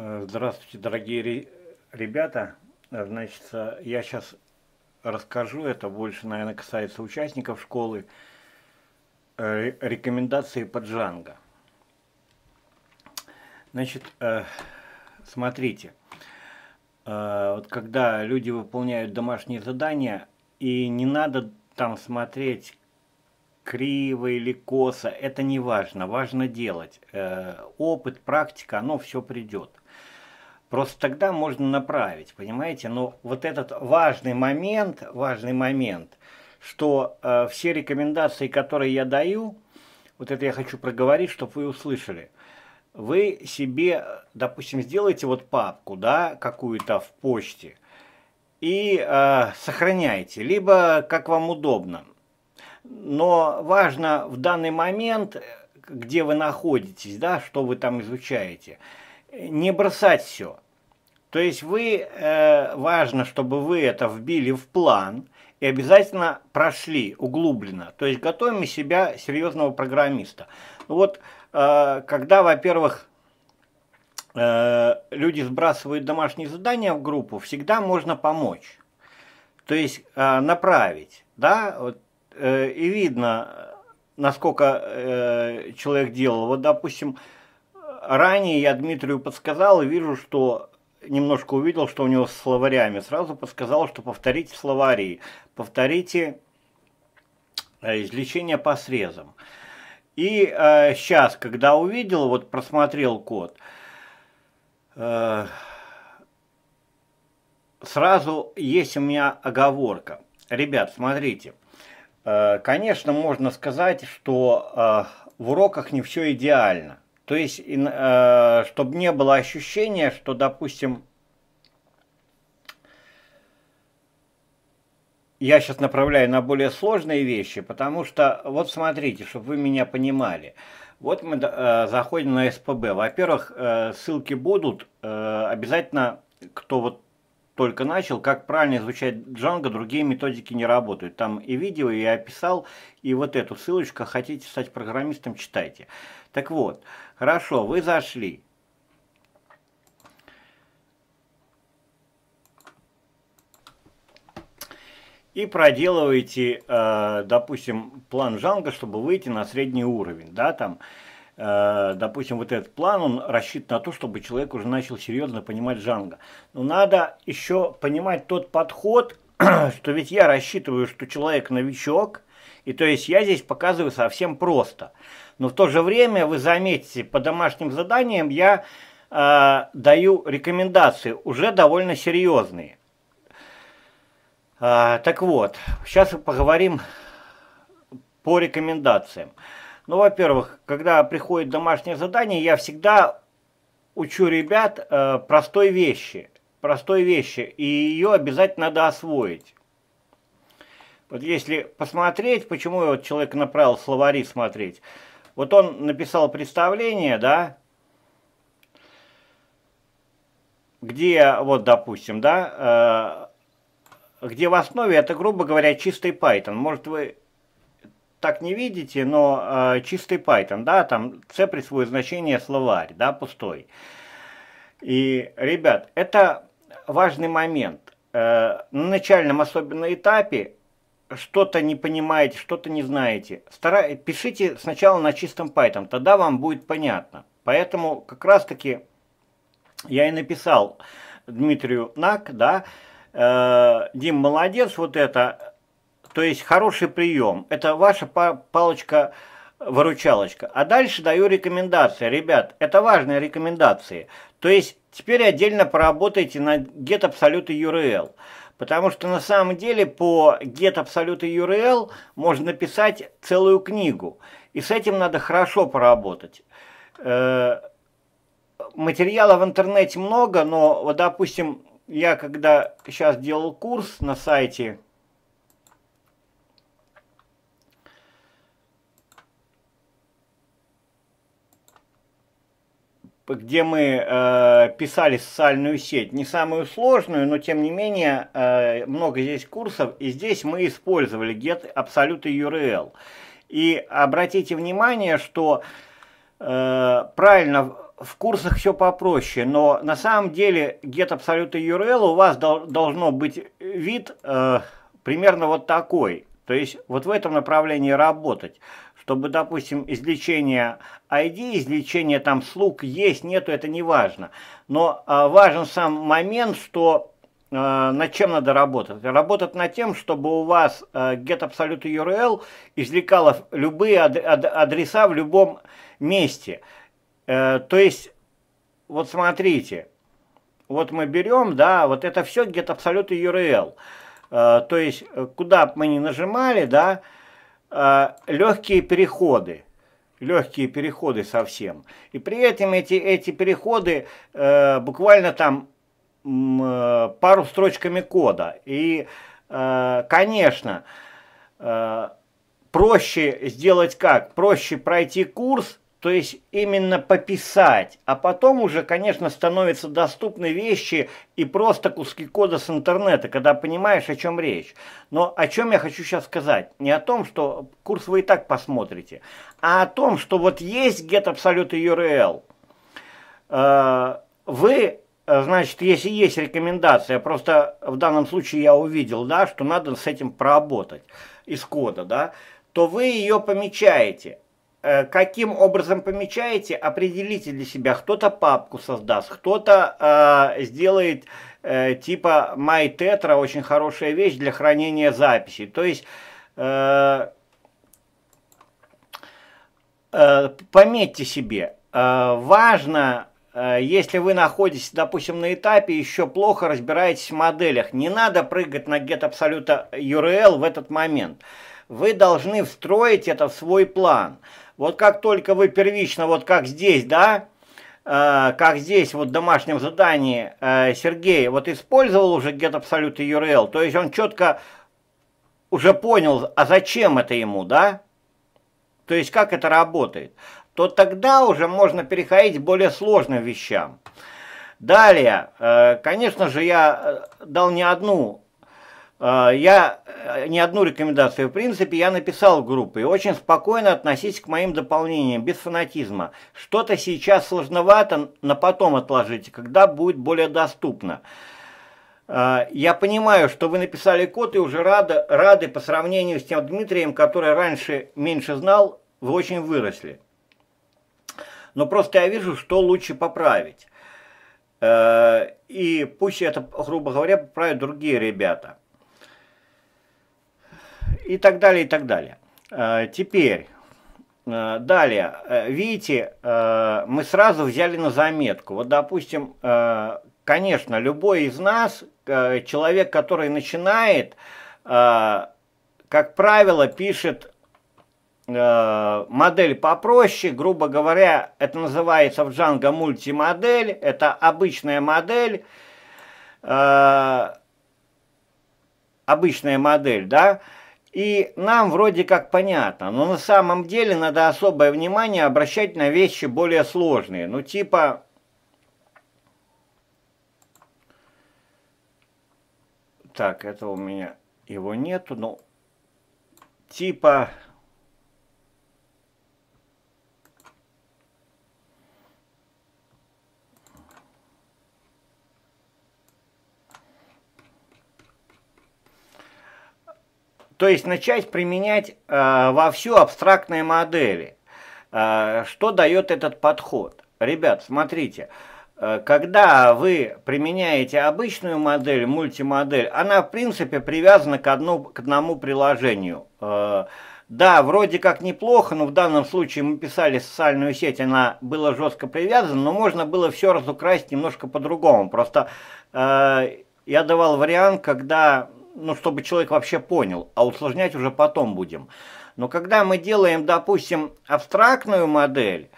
Э, здравствуйте, дорогие ребята. Значит, я сейчас расскажу, это больше, наверное, касается участников школы, э, рекомендации по Джанго. Значит, э, смотрите, вот когда люди выполняют домашние задания, и не надо там смотреть криво или косо, это не важно, важно делать. Опыт, практика, оно все придет. Просто тогда можно направить, понимаете? Но вот этот важный момент, важный момент, что э, все рекомендации, которые я даю, вот это я хочу проговорить, чтобы вы услышали. Вы себе, допустим, сделайте вот папку, да, какую-то в почте, и э, сохраняйте, либо как вам удобно. Но важно в данный момент, где вы находитесь, да, что вы там изучаете – не бросать все. То есть вы, э, важно, чтобы вы это вбили в план и обязательно прошли углубленно. То есть готовим из себя серьезного программиста. Вот э, когда, во-первых, э, люди сбрасывают домашние задания в группу, всегда можно помочь. То есть э, направить, да, вот, э, и видно, насколько э, человек делал. Вот, допустим, ранее я Дмитрию подсказал и вижу, что немножко увидел, что у него с словарями. Сразу подсказал, что повторите словари, повторите э, излечение по срезам. И э, сейчас, когда увидел, вот просмотрел код, э, сразу есть у меня оговорка. Ребят, смотрите, э, конечно, можно сказать, что э, в уроках не все идеально. То есть, э, чтобы не было ощущения, что, допустим, я сейчас направляю на более сложные вещи, потому что, вот смотрите, чтобы вы меня понимали. Вот мы э, заходим на СПБ. Во-первых, э, ссылки будут. Э, обязательно, кто вот только начал, как правильно изучать Django, другие методики не работают. Там и видео я описал, и вот эту ссылочку, хотите стать программистом, читайте. Так вот, хорошо, вы зашли. И проделываете, э, допустим, план Django, чтобы выйти на средний уровень, да, там, Э, допустим, вот этот план, он рассчитан на то, чтобы человек уже начал серьезно понимать Джанго. Но надо еще понимать тот подход, что ведь я рассчитываю, что человек новичок, и то есть я здесь показываю совсем просто. Но в то же время, вы заметите, по домашним заданиям я э, даю рекомендации, уже довольно серьезные. Э, так вот, сейчас поговорим по рекомендациям. Ну, во-первых, когда приходит домашнее задание, я всегда учу ребят э, простой вещи. Простой вещи. И ее обязательно надо освоить. Вот если посмотреть, почему я вот человек направил словари смотреть. Вот он написал представление, да, где, вот, допустим, да, э, где в основе это, грубо говоря, чистый Python. Может, вы так не видите, но э, чистый Python, да, там C присвоит значение словарь, да, пустой. И, ребят, это важный момент. Э, на начальном особенно этапе что-то не понимаете, что-то не знаете, старай, пишите сначала на чистом Python, тогда вам будет понятно. Поэтому как раз-таки я и написал Дмитрию Нак, да, э, Дим, молодец, вот это, то есть хороший прием. Это ваша палочка выручалочка. А дальше даю рекомендации. Ребят, это важные рекомендации. То есть теперь отдельно поработайте на get absolute URL. Потому что на самом деле по get absolute URL можно написать целую книгу. И с этим надо хорошо поработать. Э, материала в интернете много, но вот, допустим, я когда сейчас делал курс на сайте где мы э, писали социальную сеть, не самую сложную, но тем не менее э, много здесь курсов, и здесь мы использовали get absolute URL. И обратите внимание, что э, правильно в курсах все попроще, но на самом деле get absolute URL у вас дол должно быть вид э, примерно вот такой. То есть вот в этом направлении работать. Чтобы, допустим, излечение ID, излечение там слуг есть, нету, это не важно. Но э, важен сам момент, что э, над чем надо работать. Работать над тем, чтобы у вас э, get URL извлекало любые ад ад адреса в любом месте. Э, то есть, вот смотрите, вот мы берем, да, вот это все get URL. Э, то есть, э, куда бы мы ни нажимали, да, э, легкие переходы. Легкие переходы совсем. И при этом эти, эти переходы буквально там пару строчками кода. И, конечно, проще сделать как? Проще пройти курс, то есть именно пописать, а потом уже, конечно, становятся доступны вещи и просто куски кода с интернета, когда понимаешь, о чем речь. Но о чем я хочу сейчас сказать? Не о том, что курс вы и так посмотрите, а о том, что вот есть get absolute URL. Э, вы, значит, если есть рекомендация, просто в данном случае я увидел, да, что надо с этим поработать из кода, да, то вы ее помечаете Э, каким образом помечаете, определите для себя. Кто-то папку создаст, кто-то э, сделает э, типа MyTetra, очень хорошая вещь для хранения записей. То есть э, э, пометьте себе, э, важно, э, если вы находитесь, допустим, на этапе, еще плохо разбираетесь в моделях, не надо прыгать на get absolute URL в этот момент. Вы должны встроить это в свой план. Вот как только вы первично, вот как здесь, да, э, как здесь вот в домашнем задании э, Сергей вот использовал уже get absolute URL, то есть он четко уже понял, а зачем это ему, да? То есть как это работает, то тогда уже можно переходить к более сложным вещам. Далее, э, конечно же, я э, дал не одну я э, не одну рекомендацию, в принципе, я написал в группы. И очень спокойно относитесь к моим дополнениям, без фанатизма. Что-то сейчас сложновато, на потом отложите, когда будет более доступно. А, я понимаю, что вы написали код и уже рады, рады по сравнению с тем Дмитрием, который раньше меньше знал, вы очень выросли. Но просто я вижу, что лучше поправить. Э, и пусть это, грубо говоря, поправят другие ребята и так далее, и так далее. Э, теперь, э, далее, э, видите, мы сразу взяли на заметку. Вот, допустим, конечно, любой из нас, человек, который начинает, как правило, пишет модель попроще, грубо говоря, это называется в Django мультимодель, это обычная модель, обычная модель, да, и нам вроде как понятно, но на самом деле надо особое внимание обращать на вещи более сложные. Ну типа... Так, это у меня его нету, но... Типа... То есть начать применять э, во всю абстрактные модели. Э, что дает этот подход? Ребят, смотрите, э, когда вы применяете обычную модель, мультимодель, она в принципе привязана к, одну, к одному приложению. Э, да, вроде как неплохо, но в данном случае мы писали социальную сеть, она была жестко привязана, но можно было все разукрасить немножко по-другому. Просто э, я давал вариант, когда ну, чтобы человек вообще понял, а усложнять уже потом будем. Но когда мы делаем, допустим, абстрактную модель,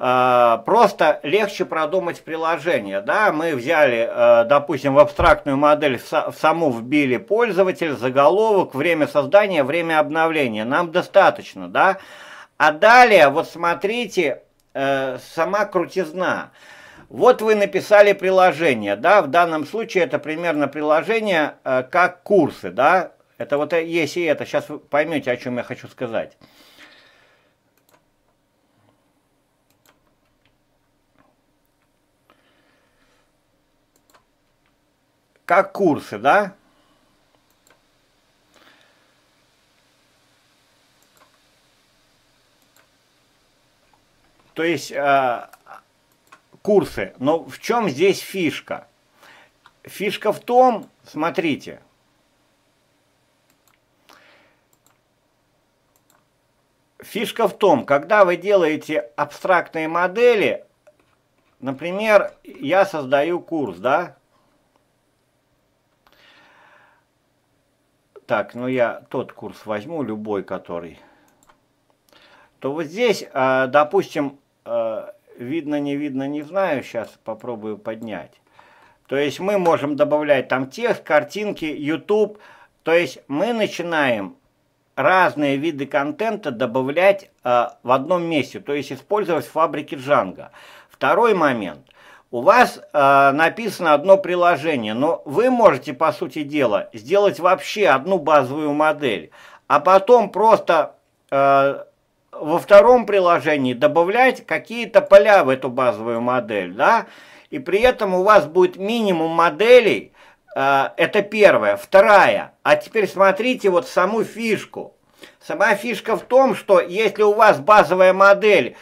Uh, просто легче продумать приложение. Да? Мы взяли, uh, допустим, в абстрактную модель в саму вбили пользователь, заголовок, время создания, время обновления. Нам достаточно. Да? А далее, вот смотрите, uh, сама крутизна. Вот вы написали приложение, да, в данном случае это примерно приложение э, как курсы, да, это вот э, есть и это, сейчас вы поймете, о чем я хочу сказать. Как курсы, да? То есть... Э, курсы. Но в чем здесь фишка? Фишка в том, смотрите, фишка в том, когда вы делаете абстрактные модели, например, я создаю курс, да? Так, ну я тот курс возьму, любой который. То вот здесь, э, допустим, Э, видно, не видно, не знаю, сейчас попробую поднять. То есть мы можем добавлять там текст, картинки, YouTube. То есть мы начинаем разные виды контента добавлять э, в одном месте, то есть использовать фабрики Django. Второй момент. У вас э, написано одно приложение, но вы можете, по сути дела, сделать вообще одну базовую модель, а потом просто э, во втором приложении добавлять какие-то поля в эту базовую модель, да, и при этом у вас будет минимум моделей, э, это первое. Вторая, а теперь смотрите вот саму фишку. Сама фишка в том, что если у вас базовая модель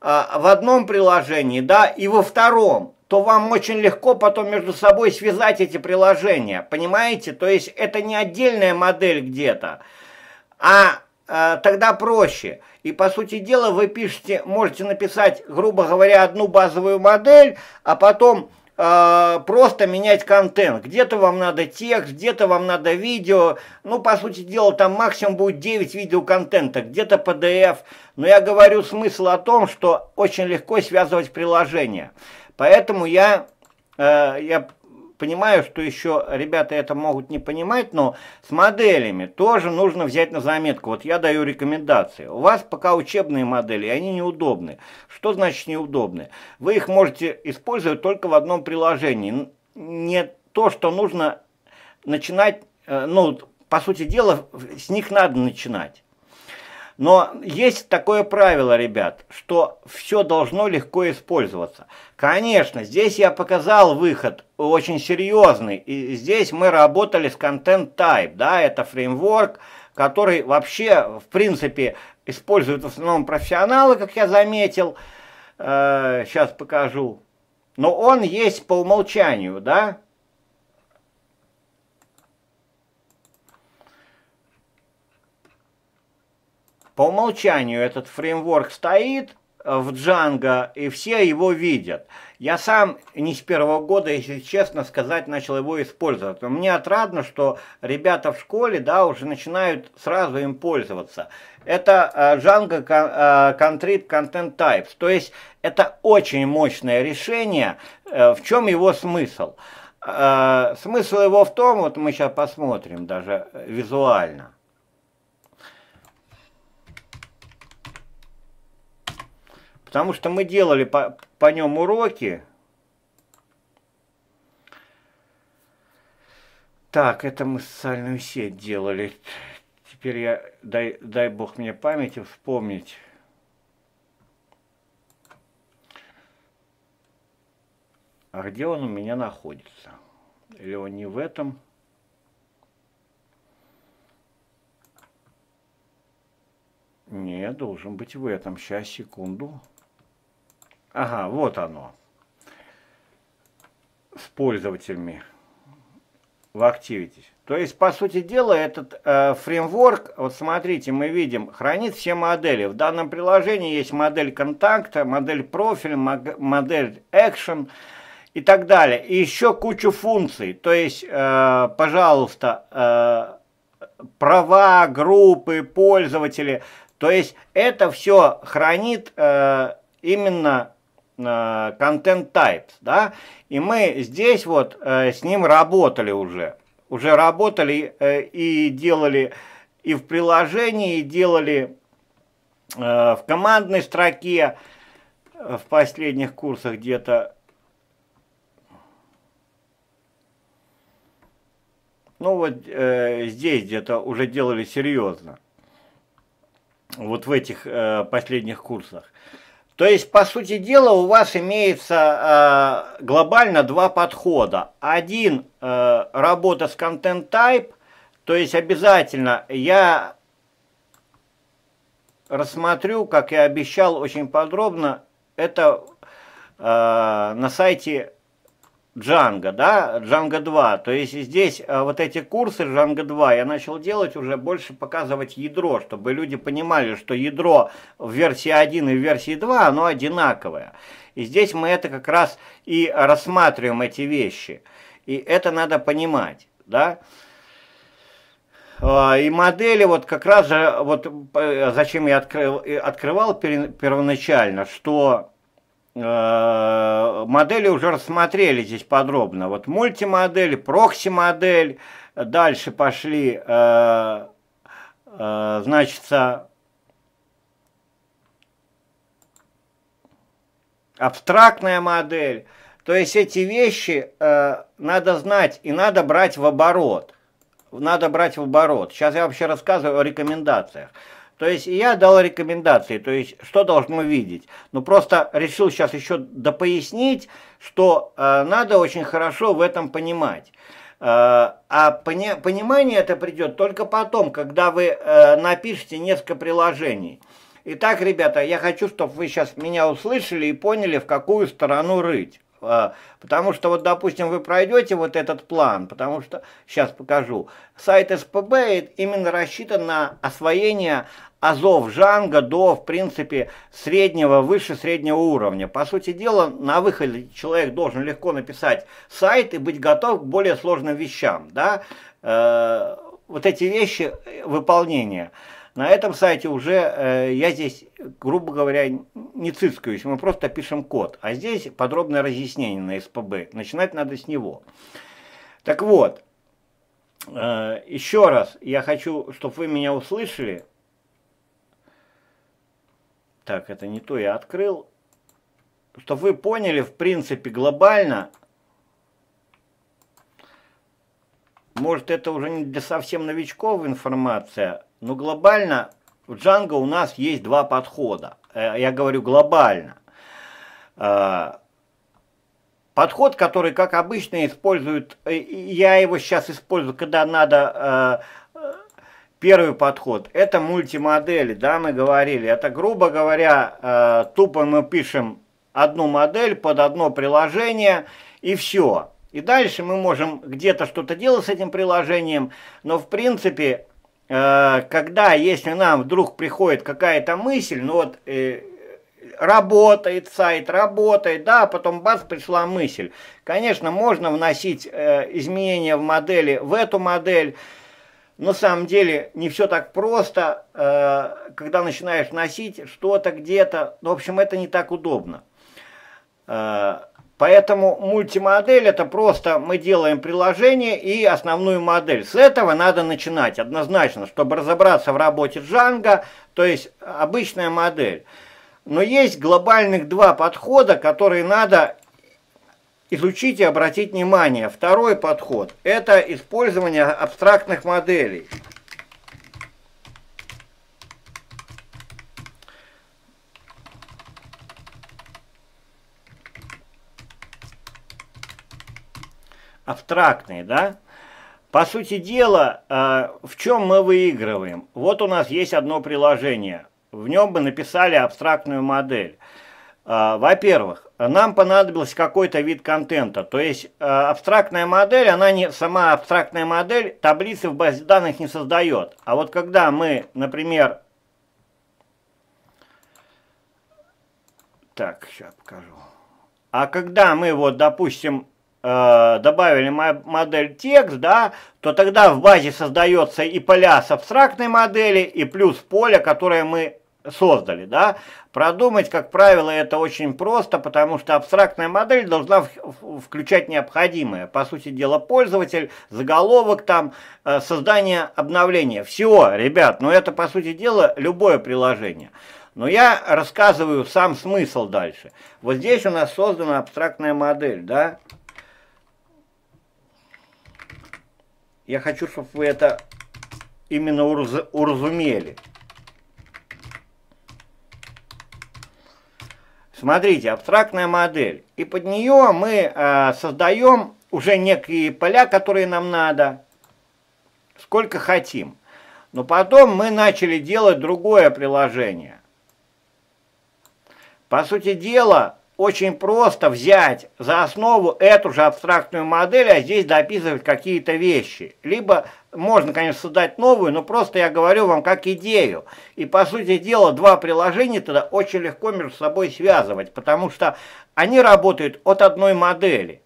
э, в одном приложении, да, и во втором, то вам очень легко потом между собой связать эти приложения, понимаете? То есть это не отдельная модель где-то, а э, тогда проще. И по сути дела вы пишете, можете написать, грубо говоря, одну базовую модель, а потом э, просто менять контент. Где-то вам надо текст, где-то вам надо видео. Ну, по сути дела, там максимум будет 9 видео контента, где-то PDF. Но я говорю смысл о том, что очень легко связывать приложения. Поэтому я, э, я понимаю, что еще ребята это могут не понимать, но с моделями тоже нужно взять на заметку. Вот я даю рекомендации. У вас пока учебные модели, они неудобны. Что значит неудобны? Вы их можете использовать только в одном приложении. Не то, что нужно начинать, э, ну, по сути дела, с них надо начинать. Но есть такое правило, ребят, что все должно легко использоваться. Конечно, здесь я показал выход очень серьезный. И здесь мы работали с Content Type. Да, это фреймворк, который вообще, в принципе, используют в основном профессионалы, как я заметил. Э, сейчас покажу. Но он есть по умолчанию, да. По умолчанию этот фреймворк стоит в Django, и все его видят. Я сам не с первого года, если честно сказать, начал его использовать. Мне отрадно, что ребята в школе, да, уже начинают сразу им пользоваться. Это uh, Django Contrib Content Types. То есть это очень мощное решение. Uh, в чем его смысл? Смысл его в том, вот мы сейчас посмотрим даже визуально. Потому что мы делали по, по нем уроки. Так, это мы социальную сеть делали. Теперь я, дай, дай бог мне памяти вспомнить. А где он у меня находится? Или он не в этом? Не, должен быть в этом. Сейчас, секунду. Ага, вот оно. С пользователями в Activities. То есть, по сути дела, этот э, фреймворк, вот смотрите, мы видим, хранит все модели. В данном приложении есть модель контакта, модель профиля, модель action и так далее. И еще кучу функций. То есть, э, пожалуйста, э, права, группы, пользователи. То есть, это все хранит э, именно content types, да, и мы здесь вот э, с ним работали уже, уже работали э, и делали и в приложении, и делали э, в командной строке, в последних курсах где-то, ну вот здесь где-то уже делали серьезно, вот в этих последних курсах. То есть, по сути дела, у вас имеется э, глобально два подхода. Один э, работа с content type, то есть обязательно я рассмотрю, как я обещал, очень подробно это э, на сайте Django, да, Django 2. То есть здесь э, вот эти курсы Django 2 я начал делать уже больше показывать ядро, чтобы люди понимали, что ядро в версии 1 и в версии 2, оно одинаковое. И здесь мы это как раз и рассматриваем эти вещи. И это надо понимать, да. Э, и модели вот как раз же, вот э, зачем я открыл, открывал первоначально, что модели уже рассмотрели здесь подробно. Вот мультимодель, прокси-модель, дальше пошли, э, э, значится, абстрактная модель. То есть эти вещи э, надо знать и надо брать в оборот. Надо брать в оборот. Сейчас я вообще рассказываю о рекомендациях. То есть я дал рекомендации, то есть что должно видеть. Но просто решил сейчас еще допояснить, что э, надо очень хорошо в этом понимать. Э, а пони, понимание это придет только потом, когда вы э, напишете несколько приложений. Итак, ребята, я хочу, чтобы вы сейчас меня услышали и поняли, в какую сторону рыть. А, потому что вот, допустим, вы пройдете вот этот план, потому что, сейчас покажу, сайт СПБ именно рассчитан на освоение азов жанга до, в принципе, среднего, выше среднего уровня. По сути дела, на выходе человек должен легко написать сайт и быть готов к более сложным вещам. Да? Э, вот эти вещи выполнения – на этом сайте уже э, я здесь, грубо говоря, не цискаюсь, мы просто пишем код. А здесь подробное разъяснение на СПБ. Начинать надо с него. Так вот, э, еще раз я хочу, чтобы вы меня услышали. Так, это не то я открыл. Чтобы вы поняли, в принципе, глобально, может это уже не для совсем новичков информация, но глобально в Django у нас есть два подхода. Э, я говорю глобально. Э, подход, который, как обычно, используют, э, я его сейчас использую, когда надо, первый подход, это мультимодели, да, мы говорили. Это, грубо говоря, тупо мы пишем одну модель под одно приложение, и все. И дальше мы можем где-то что-то делать с этим приложением, но в принципе Э, когда, если нам вдруг приходит какая-то мысль, ну вот э, работает сайт, работает, да, а потом бац, пришла мысль. Конечно, можно вносить э, изменения в модели, в эту модель, на самом деле не все так просто, э, когда начинаешь вносить что-то где-то, в общем, это не так удобно. Э, Поэтому мультимодель это просто мы делаем приложение и основную модель. С этого надо начинать однозначно, чтобы разобраться в работе Django, то есть обычная модель. Но есть глобальных два подхода, которые надо изучить и обратить внимание. Второй подход – это использование абстрактных моделей. абстрактные, да? По сути дела, э, в чем мы выигрываем? Вот у нас есть одно приложение. В нем мы написали абстрактную модель. Э, во-первых, нам понадобился какой-то вид контента. То есть э, абстрактная модель, она не, сама абстрактная модель таблицы в базе данных не создает. А вот когда мы, например, так, сейчас покажу. А когда мы вот, допустим, Э, добавили модель текст, да, то тогда в базе создается и поля с абстрактной модели, и плюс поле, которое мы создали, да. Продумать, как правило, это очень просто, потому что абстрактная модель должна включать необходимое. По сути дела, пользователь, заголовок там, э, создание обновления. Все, ребят, но это, по сути дела, любое приложение. Но я рассказываю сам смысл дальше. Вот здесь у нас создана абстрактная модель, да. Я хочу, чтобы вы это именно уразумели. Смотрите, абстрактная модель. И под нее мы э, создаем уже некие поля, которые нам надо, сколько хотим. Но потом мы начали делать другое приложение. По сути дела, очень просто взять за основу эту же абстрактную модель, а здесь дописывать какие-то вещи. Либо можно, конечно, создать новую, но просто я говорю вам как идею. И, по сути дела, два приложения тогда очень легко между собой связывать, потому что они работают от одной модели.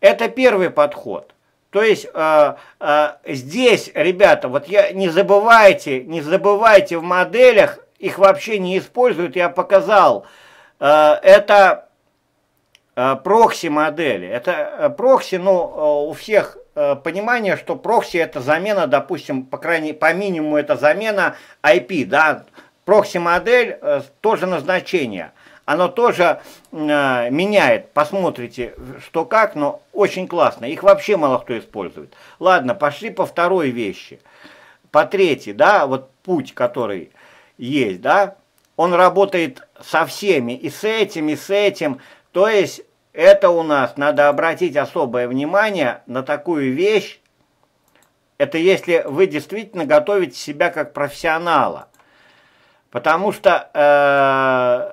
Это первый подход. То есть э, э, здесь, ребята, вот я не забывайте, не забывайте в моделях, их вообще не используют, я показал, это э, прокси модели. Это э, прокси, ну, у всех понимание, что прокси это замена, допустим, по крайней по минимуму это замена IP, да, прокси модель тоже назначение. Оно тоже э, меняет, посмотрите, что как, но очень классно. Их вообще мало кто использует. Ладно, пошли по второй вещи. По третьей, да, вот путь, который есть, да, он работает со всеми, и с этим, и с этим. То есть это у нас надо обратить особое внимание на такую вещь. Это если вы действительно готовите себя как профессионала. Потому что э,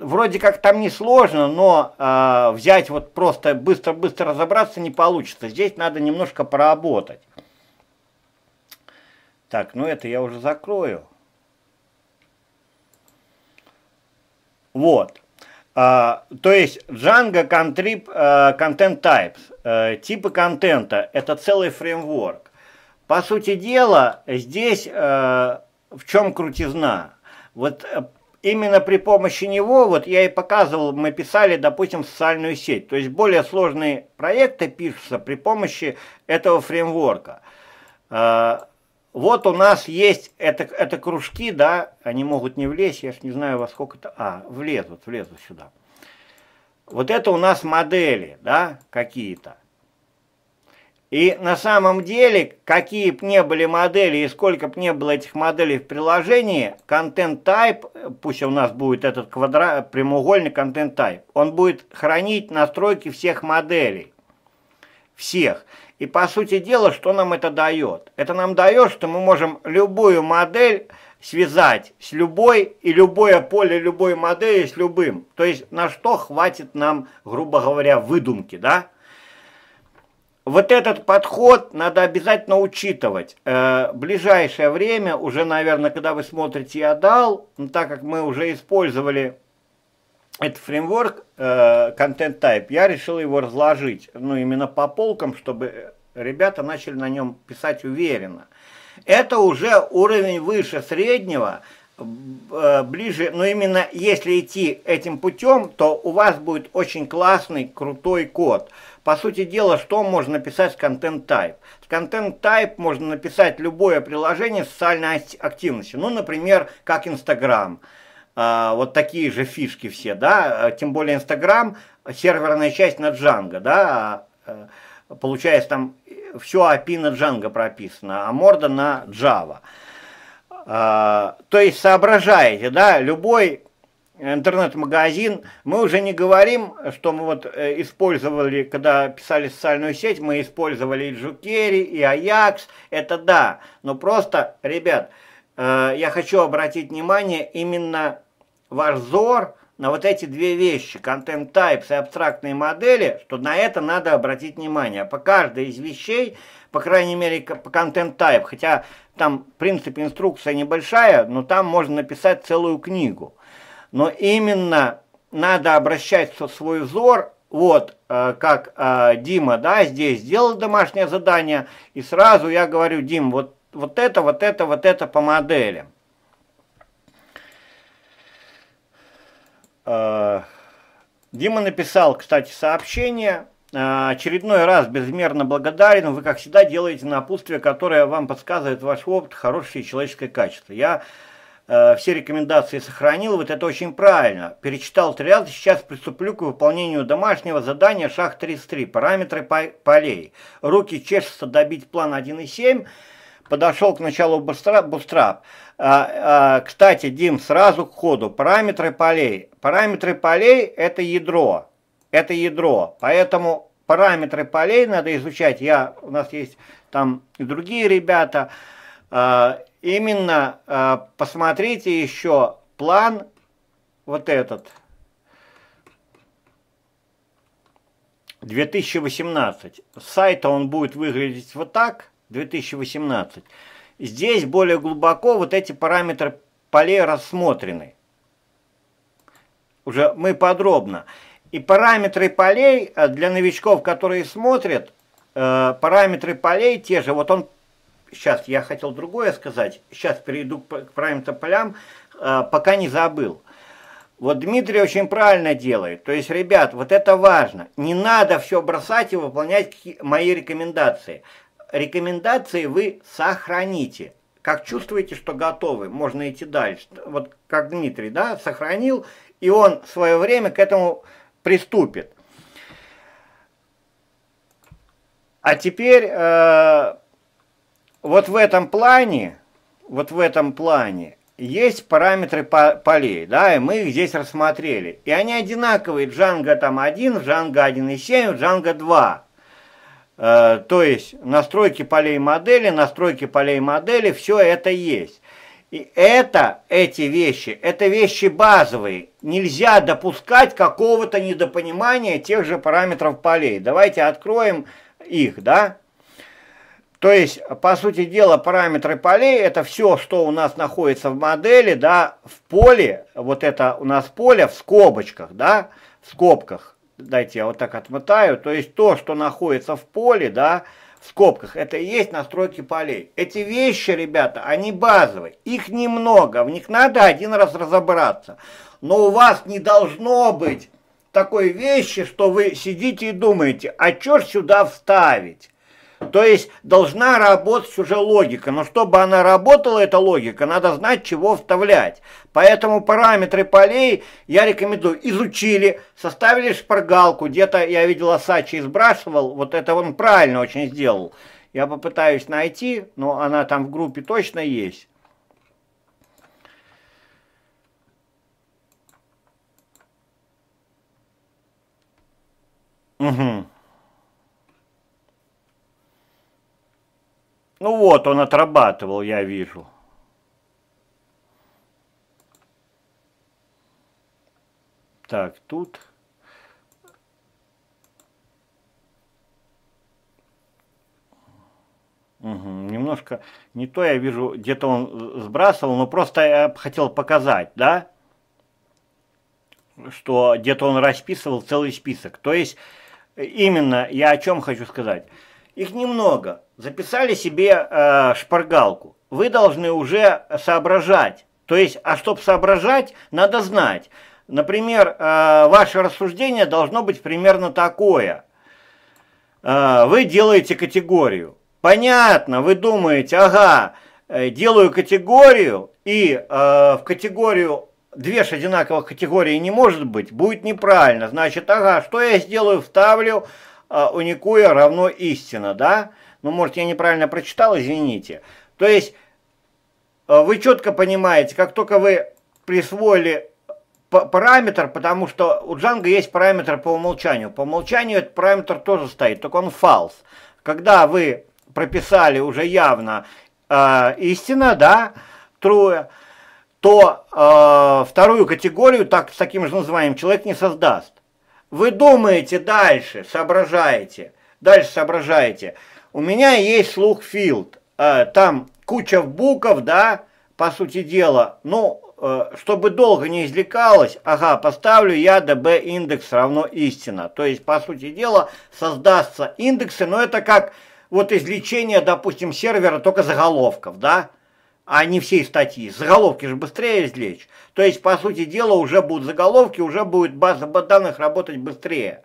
вроде как там не сложно, но э, взять вот просто быстро-быстро разобраться не получится. Здесь надо немножко поработать. Так, ну это я уже закрою. Вот. А, то есть Django Contrib uh, Content Types, uh, типы контента, это целый фреймворк. По сути дела, здесь uh, в чем крутизна? Вот именно при помощи него, вот я и показывал, мы писали, допустим, социальную сеть. То есть более сложные проекты пишутся при помощи этого фреймворка. Вот у нас есть это, это кружки, да, они могут не влезть, я ж не знаю во сколько это, а, влезут, влезут сюда. Вот это у нас модели, да, какие-то. И на самом деле, какие бы ни были модели и сколько бы ни было этих моделей в приложении, контент type, пусть у нас будет этот квадрат, прямоугольный контент type, он будет хранить настройки всех моделей. Всех. И по сути дела, что нам это дает? Это нам дает, что мы можем любую модель связать с любой и любое поле любой модели с любым. То есть на что хватит нам, грубо говоря, выдумки, да? Вот этот подход надо обязательно учитывать. Э, ближайшее время, уже, наверное, когда вы смотрите «Я дал», ну, так как мы уже использовали этот фреймворк э, Content Type, я решил его разложить, ну, именно по полкам, чтобы ребята начали на нем писать уверенно. Это уже уровень выше среднего, э, ближе, но именно если идти этим путем, то у вас будет очень классный, крутой код. По сути дела, что можно написать с Content Type? С Content Type можно написать любое приложение социальной активностью. Ну, например, как Instagram. А, вот такие же фишки все, да, а, тем более Инстаграм, серверная часть на Django, да, а, получается там все API на Django прописано, а морда на Java. То есть соображаете, да, любой интернет-магазин, мы уже не говорим, что мы вот э, использовали, когда писали социальную сеть, мы использовали и Jukeri, и Ajax, это да, но просто, ребят, Э, я хочу обратить внимание именно ваш взор на вот эти две вещи, content types и абстрактные модели, что на это надо обратить внимание. По каждой из вещей, по крайней мере, по content type, хотя там, в принципе, инструкция небольшая, но там можно написать целую книгу. Но именно надо обращать свой взор, вот, э, как э, Дима, да, здесь сделал домашнее задание, и сразу я говорю, Дим, вот вот это, вот это, вот это по моделям. Э, Дима написал, кстати, сообщение. Э, очередной раз безмерно благодарен. Вы, как всегда, делаете напутствие, которое вам подсказывает ваш опыт, хорошее человеческое качество. Я э, все рекомендации сохранил, вот это очень правильно. Перечитал три раза, сейчас приступлю к выполнению домашнего задания шаг 33, параметры полей. Руки чешутся добить план 1.7. подошел к началу Bootstrap. А, а, кстати, Дим, сразу к ходу. Параметры полей. Параметры полей – это ядро. Это ядро. Поэтому параметры полей надо изучать. Я, у нас есть там и другие ребята. А, именно посмотрите еще план вот этот. 2018. С сайта он будет выглядеть вот так. 2018. Здесь более глубоко вот эти параметры полей рассмотрены. Уже мы подробно. И параметры полей э, для новичков, которые смотрят, э, параметры полей те же. Вот он, сейчас я хотел другое сказать, сейчас перейду к параметрам полям, э, пока не забыл. Вот Дмитрий очень правильно делает. То есть, ребят, вот это важно. Не надо все бросать и выполнять мои рекомендации рекомендации вы сохраните. Как чувствуете, что готовы, можно идти дальше. Вот как Дмитрий, да, сохранил, и он в свое время к этому приступит. А теперь э, вот в этом плане, вот в этом плане есть параметры полей, да, и мы их здесь рассмотрели. И они одинаковые, Django там 1, Django 1.7, Django 2. Э, то есть настройки полей модели, настройки полей модели, все это есть. И это, эти вещи, это вещи базовые. Нельзя допускать какого-то недопонимания тех же параметров полей. Давайте откроем их, да? То есть, по сути дела, параметры полей это все, что у нас находится в модели, да, в поле, вот это у нас поле в скобочках, да, в скобках дайте я вот так отмотаю, то есть то, что находится в поле, да, в скобках, это и есть настройки полей. Эти вещи, ребята, они базовые, их немного, в них надо один раз разобраться. Но у вас не должно быть такой вещи, что вы сидите и думаете, а что ж сюда вставить? То есть должна работать уже логика, но чтобы она работала, эта логика, надо знать, чего вставлять. Поэтому параметры полей я рекомендую. Изучили, составили шпаргалку, где-то я видел Асачи сбрасывал, вот это он правильно очень сделал. Я попытаюсь найти, но она там в группе точно есть. Угу. Ну вот, он отрабатывал, я вижу. Так, тут... Угу, немножко не то я вижу, где-то он сбрасывал, но просто я хотел показать, да, что где-то он расписывал целый список. То есть, именно я о чем хочу сказать. Их немного. Записали себе э, шпаргалку. Вы должны уже соображать. То есть, а чтобы соображать, надо знать. Например, э, ваше рассуждение должно быть примерно такое. Э, вы делаете категорию. Понятно, вы думаете, ага, э, делаю категорию, и э, в категорию две же одинаковых категории не может быть, будет неправильно. Значит, ага, что я сделаю? Вставлю уникуя равно истина, да? Ну, может, я неправильно прочитал, извините. То есть, а, вы четко понимаете, как только вы присвоили параметр, потому что у Django есть параметр по умолчанию. По умолчанию этот параметр тоже стоит, только он false. Когда вы прописали уже явно э, истина, да, true, то э, вторую категорию так, с таким же названием человек не создаст. Вы думаете дальше, соображаете, дальше соображаете. У меня есть слух филд, э, там куча букв, да, по сути дела. Ну, э, чтобы долго не извлекалось, ага, поставлю я db индекс равно истина. То есть, по сути дела, создастся индексы, но это как вот извлечение, допустим, сервера только заголовков, да, а не всей статьи. Заголовки же быстрее извлечь. То есть, по сути дела, уже будут заголовки, уже будет база данных работать быстрее.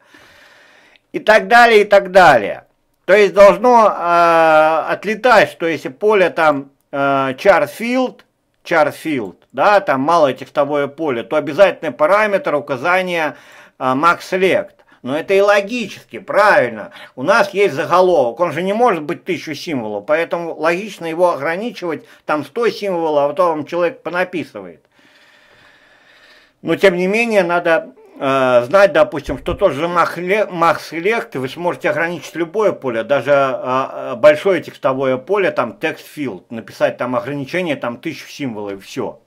И так далее, и так далее. То есть должно э, отлетать, что если поле там э, charField, charField, да, там малое текстовое поле, то обязательный параметр указания э, maxSelect. Но это и логически, правильно. У нас есть заголовок, он же не может быть тысячу символов, поэтому логично его ограничивать, там 100 символов, а то вам человек понаписывает. Но тем не менее надо э, знать, допустим, что тот же Max Select, вы сможете ограничить любое поле, даже э, большое текстовое поле, там text field, написать там ограничение, там тысячу символов и все.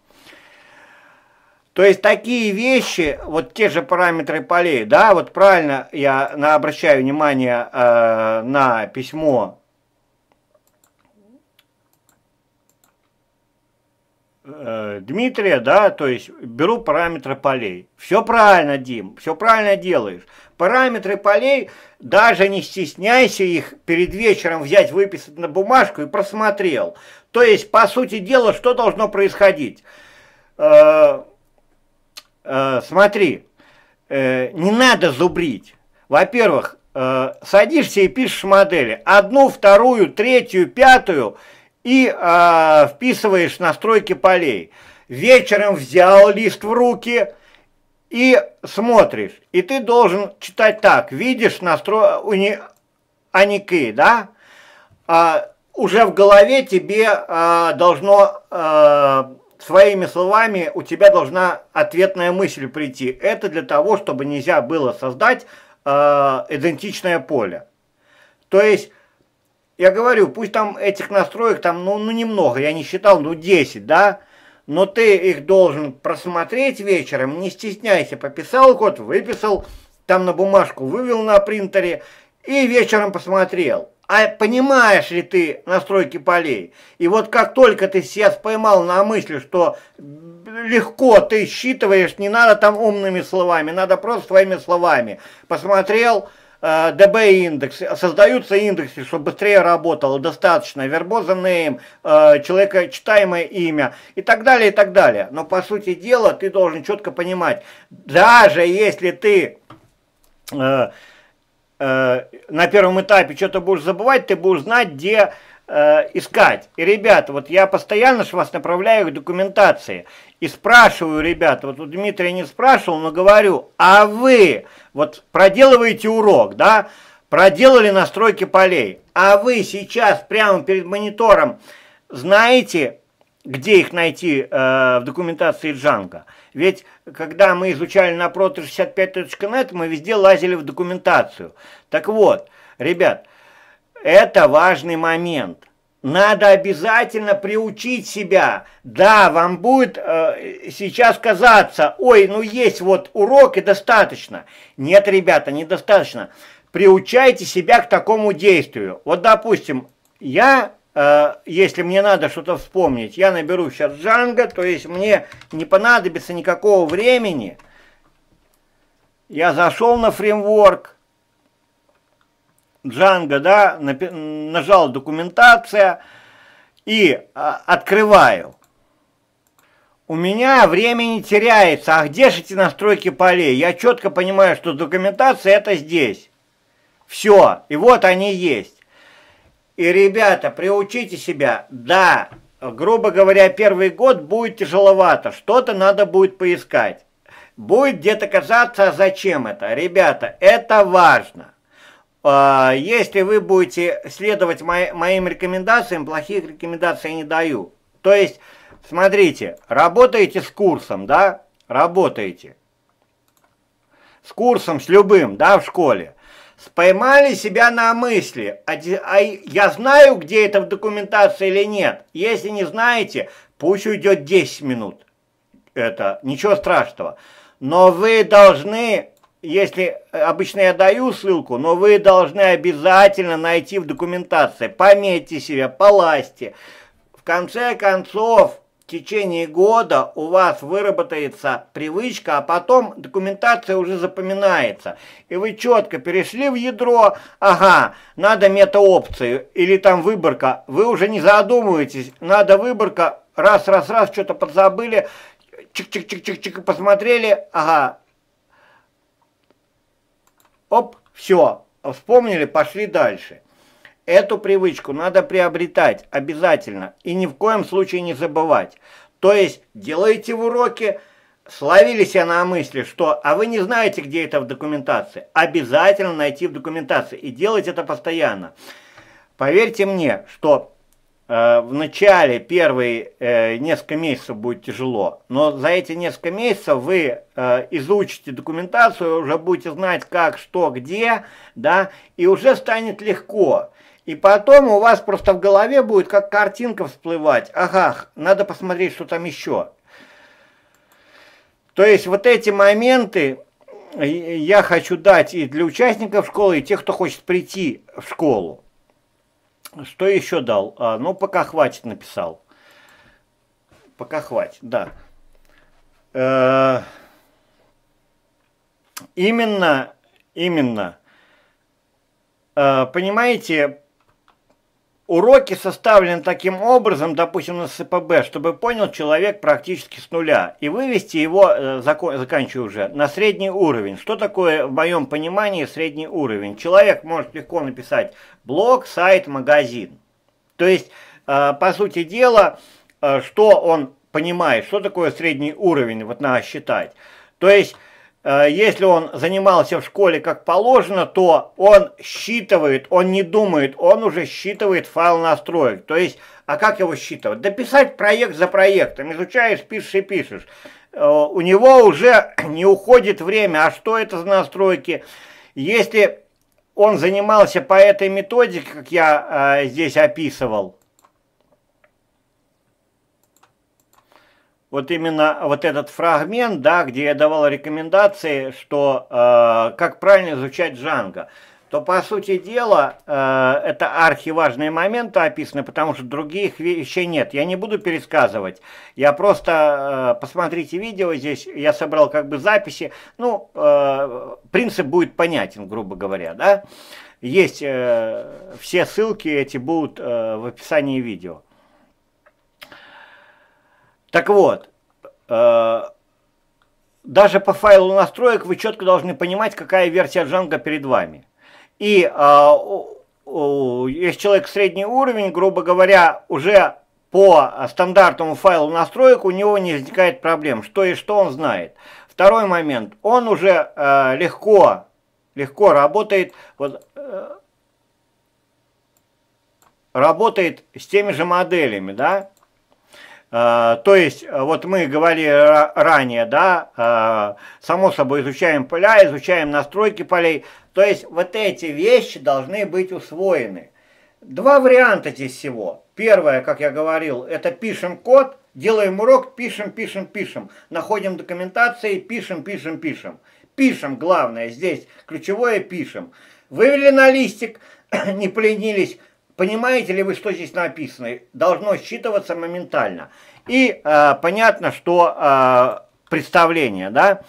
То есть такие вещи, вот те же параметры полей, да, вот правильно я на, обращаю внимание э, на письмо э, Дмитрия, да, то есть беру параметры полей. Все правильно, Дим, все правильно делаешь. Параметры полей, даже не стесняйся их перед вечером взять, выписать на бумажку и просмотрел. То есть, по сути дела, что должно происходить? Э, э, смотри, э, не надо зубрить. Во-первых, э, садишься и пишешь модели. Одну, вторую, третью, пятую и э, вписываешь настройки полей. Вечером взял лист в руки и смотришь. И ты должен читать так. Видишь настрой уни, аники, да? А, уже в голове тебе а, должно а, своими словами у тебя должна ответная мысль прийти. Это для того, чтобы нельзя было создать э, идентичное поле. То есть, я говорю, пусть там этих настроек там, ну, ну немного, я не считал, ну 10, да, но ты их должен просмотреть вечером, не стесняйся, пописал код, выписал, там на бумажку вывел на принтере и вечером посмотрел а понимаешь ли ты настройки полей? И вот как только ты себя поймал на мысли, что легко ты считываешь, не надо там умными словами, надо просто своими словами. Посмотрел, э, DB индекс, создаются индексы, чтобы быстрее работало, достаточно, вербоза name, э, человека читаемое имя и так далее, и так далее. Но по сути дела ты должен четко понимать, даже если ты э, э, на первом этапе что-то будешь забывать, ты будешь знать, где э, искать. И, ребята, вот я постоянно ж вас направляю к документации. И спрашиваю, ребята, вот у Дмитрия не спрашивал, но говорю, а вы вот проделываете урок, да, проделали настройки полей, а вы сейчас прямо перед монитором знаете, где их найти э, в документации Django? Ведь когда мы изучали на proto65.net, мы везде лазили в документацию. Так вот, ребят, это важный момент. Надо обязательно приучить себя. Да, вам будет э, сейчас казаться, ой, ну есть вот урок и достаточно. Нет, ребята, недостаточно. Приучайте себя к такому действию. Вот, допустим, я если мне надо что-то вспомнить, я наберу сейчас Django, то есть мне не понадобится никакого времени. Я зашел на фреймворк Django, да, нажал документация и а, открываю. У меня время не теряется. А где же эти настройки полей? Я четко понимаю, что документация это здесь. Все. И вот они есть. И, ребята, приучите себя. Да, грубо говоря, первый год будет тяжеловато. Что-то надо будет поискать. Будет где-то казаться, а зачем это? Ребята, это важно. А, если вы будете следовать моим рекомендациям, плохих рекомендаций я не даю. То есть, смотрите, работаете с курсом, да? Работаете. С курсом, с любым, да, в школе поймали себя на мысли, а, а я знаю, где это в документации или нет. Если не знаете, пусть уйдет 10 минут. Это ничего страшного. Но вы должны, если обычно я даю ссылку, но вы должны обязательно найти в документации. Пометьте себя, полазьте. В конце концов, в течение года у вас выработается привычка, а потом документация уже запоминается. И вы четко перешли в ядро, ага, надо мета-опцию или там выборка. Вы уже не задумываетесь, надо выборка, раз, раз, раз, что-то подзабыли, чик-чик-чик-чик-чик, посмотрели, ага. Оп, все, вспомнили, пошли дальше. Эту привычку надо приобретать обязательно и ни в коем случае не забывать. То есть делайте в уроке, словили себя на мысли, что «а вы не знаете, где это в документации», обязательно найти в документации и делать это постоянно. Поверьте мне, что э, в начале первые э, несколько месяцев будет тяжело, но за эти несколько месяцев вы э, изучите документацию, уже будете знать как, что, где, да, и уже станет легко. И потом у вас просто в голове будет как картинка всплывать. Ага, надо посмотреть, что там еще. То есть вот эти моменты я хочу дать и для участников школы, и тех, кто хочет прийти в школу. Что еще дал? А, ну, пока хватит, написал. Пока хватит, да. Э, именно, именно, э, понимаете, Уроки составлены таким образом, допустим, на СПБ, чтобы понял человек практически с нуля и вывести его, э, заканчиваю уже, на средний уровень. Что такое в моем понимании средний уровень? Человек может легко написать блог, сайт, магазин. То есть, э, по сути дела, э, что он понимает, что такое средний уровень, вот надо считать. То есть, если он занимался в школе как положено, то он считывает, он не думает, он уже считывает файл настроек. То есть, а как его считывать? Дописать проект за проектом, изучаешь, пишешь и пишешь. Э, у него уже не уходит время, а что это за настройки? Если он занимался по этой методике, как я э, здесь описывал, вот именно вот этот фрагмент, да, где я давал рекомендации, что э, как правильно изучать Джанго, то по сути дела э, это архиважные моменты описаны, потому что других вещей нет. Я не буду пересказывать. Я просто э, посмотрите видео здесь, я собрал как бы записи. Ну, э, принцип будет понятен, грубо говоря, да. Есть э, все ссылки эти будут э, в описании видео. Так вот, э, даже по файлу настроек вы четко должны понимать, какая версия Django перед вами. И э, если человек средний уровень, грубо говоря, уже по стандартному файлу настроек у него не возникает проблем, что и что он знает. Второй момент, он уже э, легко, легко работает, вот, э, работает с теми же моделями, да, а, то есть, вот мы говорили ранее, да, а, само собой изучаем поля, изучаем настройки полей. То есть, вот эти вещи должны быть усвоены. Два варианта здесь всего. Первое, как я говорил, это пишем код, делаем урок, пишем, пишем, пишем. Находим документации, пишем, пишем, пишем. Пишем, главное, здесь ключевое пишем. Вывели на листик, не поленились, Понимаете ли вы, что здесь написано? Должно считываться моментально. И э, понятно, что э, представление, да?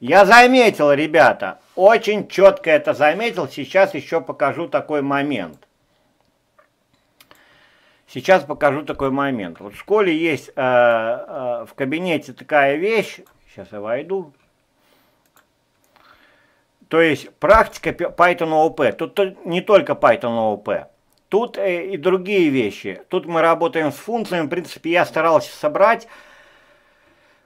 Я заметил, ребята, очень четко это заметил. Сейчас еще покажу такой момент. Сейчас покажу такой момент. Вот в школе есть э, э, в кабинете такая вещь. Сейчас я войду. То есть практика Python OOP. Тут не только Python OOP. Тут э, и другие вещи. Тут мы работаем с функциями. В принципе, я старался собрать,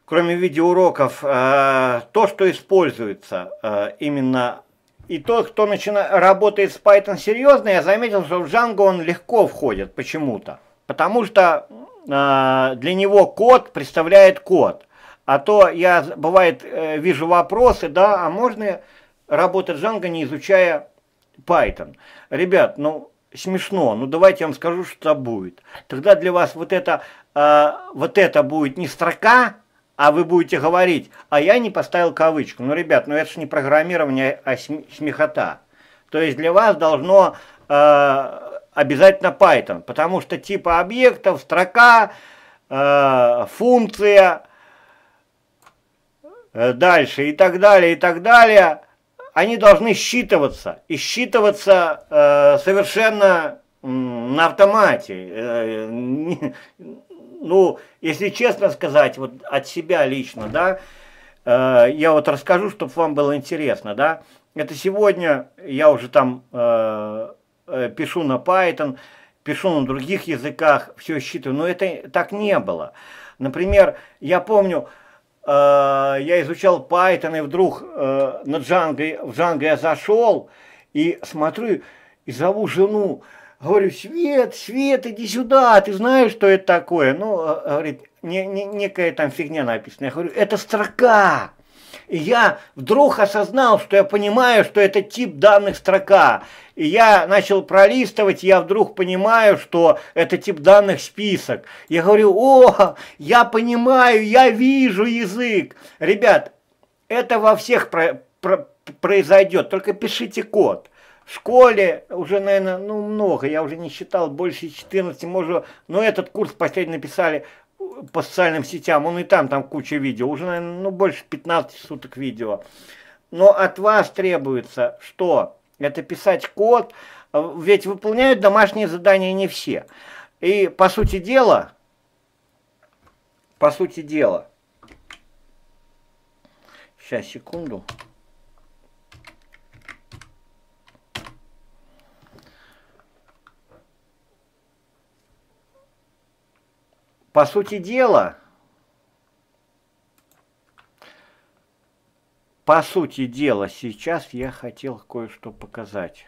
кроме видеоуроков, э, то, что используется э, именно. И тот, кто начинает, работает с Python серьезно, я заметил, что в Django он легко входит почему-то. Потому что для него код представляет код. А то я, бывает, вижу вопросы, да, а можно работать Django, не изучая Python. Ребят, ну, смешно, ну давайте я вам скажу, что будет. Тогда для вас вот это, э, вот это будет не строка, а вы будете говорить, а я не поставил кавычку. Ну, ребят, ну это же не программирование, а смехота. То есть для вас должно э, обязательно Python, потому что типа объектов, строка, э, функция, э, дальше и так далее, и так далее – они должны считываться. И считываться э, совершенно э, на автомате. Э, не, ну, если честно сказать, вот от себя лично, да, э, я вот расскажу, чтобы вам было интересно, да. Это сегодня я уже там э, э, пишу на Python, пишу на других языках, все считываю, но это так не было. Например, я помню, э, я изучал Python, и вдруг э, на Django, в Django я зашел и смотрю, и зову жену, говорю, Свет, Свет, иди сюда, ты знаешь, что это такое? Ну, э, говорит, не, не, некая там фигня написана. Я говорю, это строка. И я вдруг осознал, что я понимаю, что это тип данных строка. И я начал пролистывать, и я вдруг понимаю, что это тип данных список. Я говорю, о, я понимаю, я вижу язык. Ребят, это во всех про, про, произойдет, только пишите код. В школе уже, наверное, ну много, я уже не считал, больше 14, может, но этот курс последний написали по социальным сетям, он и там, там куча видео, уже, наверное, ну, больше 15 суток видео. Но от вас требуется что? Это писать код, ведь выполняют домашние задания не все. И по сути дела, по сути дела, сейчас, секунду. По сути дела, по сути дела, сейчас я хотел кое-что показать.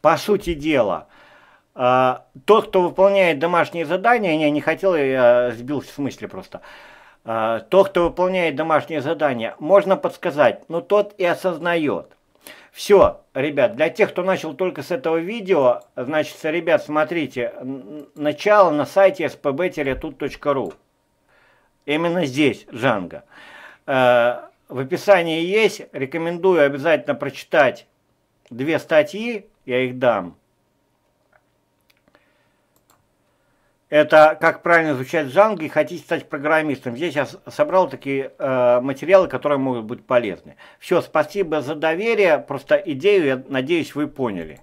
По сути дела, а, тот, кто выполняет домашние задания, не, не хотел, я сбился в смысле просто. А, тот, кто выполняет домашние задания, можно подсказать, но тот и осознает – все, ребят, для тех, кто начал только с этого видео, значит, ребят, смотрите, начало на сайте spb-tut.ru. Именно здесь, Джанго. Э, в описании есть, рекомендую обязательно прочитать две статьи, я их дам. Это как правильно изучать Django и хотите стать программистом. Здесь я собрал такие э, материалы, которые могут быть полезны. Все, спасибо за доверие. Просто идею, я надеюсь, вы поняли.